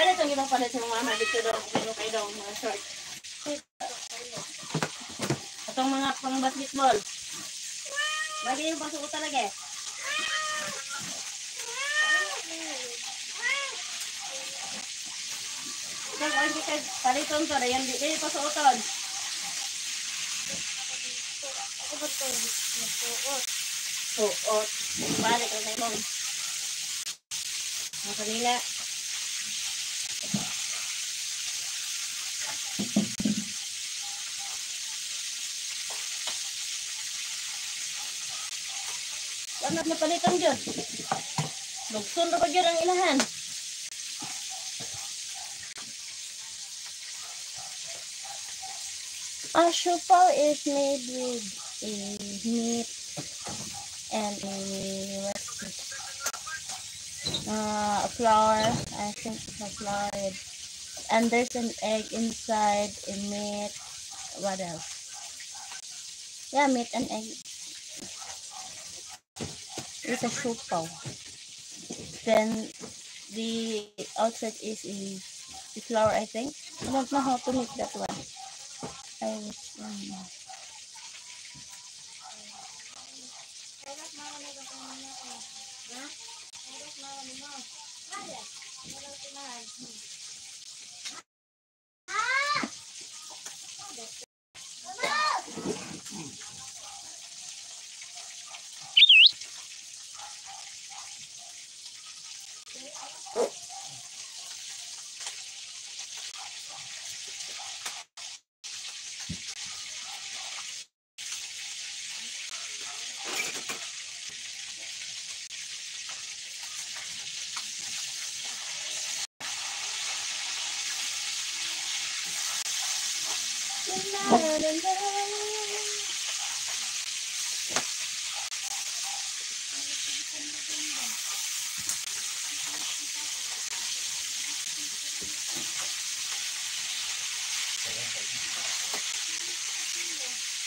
Ano itong ginapalit sa mga dito daw? Ano kayo daw, mga short? Itong mga pang basketball. Bagay yung pasok ko talaga eh. Ikaw, ano kita, paliton to, yan, di, di, pasuoton. Suot. Balik lang tayo. Ang kanila. Anak na palitan dyan. Lugson na ang ilahan? A shupal is made with a meat and a? Uh, flour. I think it's a flour. And there's an egg inside a meat. What else? Yeah, meat and egg. It's a shupal. Then the outside is a, flour, I think. I don't know how to make that one. I la la la la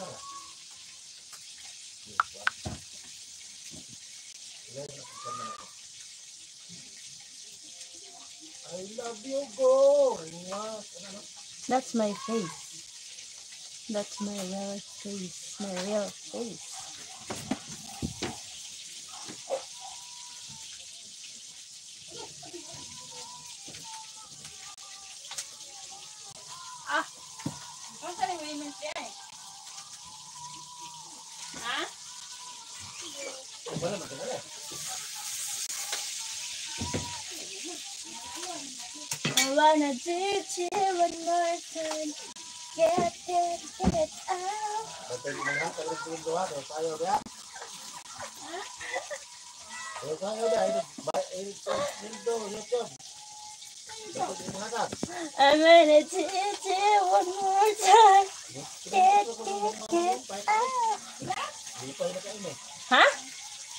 I love you, go! That's my face. That's my real face. My real face. Ah! Ano sa women's yan eh? Ha? Wala man wala. I wanna teach you one more time. Get it, get it out. Patay mo na, patay mo na doha, kaya tayo dia. Kaya tayo ba-. I'm gonna teach you one more time. Get, get, get out. Lipay na kayo mo. Ha?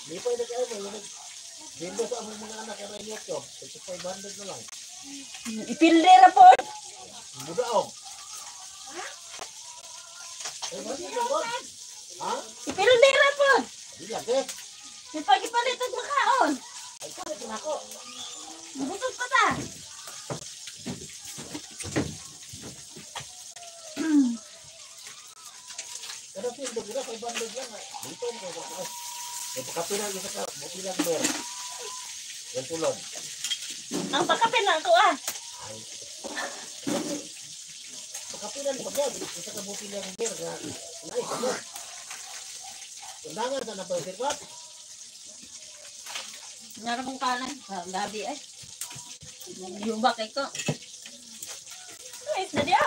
Lipay na kayo mo. Bindo sa among mga anak kaya YouTube. Ito 500 na lang. Ipilde ra po. Eh, bakit na ba? Ha? Ipilde ra po. Di lagi. May pagipalit ang makaon. Ay, ito na ako. Butog pa ta. Kada pindo kita 500 lang. ay. Dito mo ko ko. May pakapila isa ka, bukila ko ber. Yan tulon. Ang pakapin na ako ah. Ay. Pakapila ni pagod, isa ka bukila ko nga. Nay, pagod. Undangan sa napasir ko. Meron mong kanan. Sa gabi ay. Yubak ay ko. Nice na diya.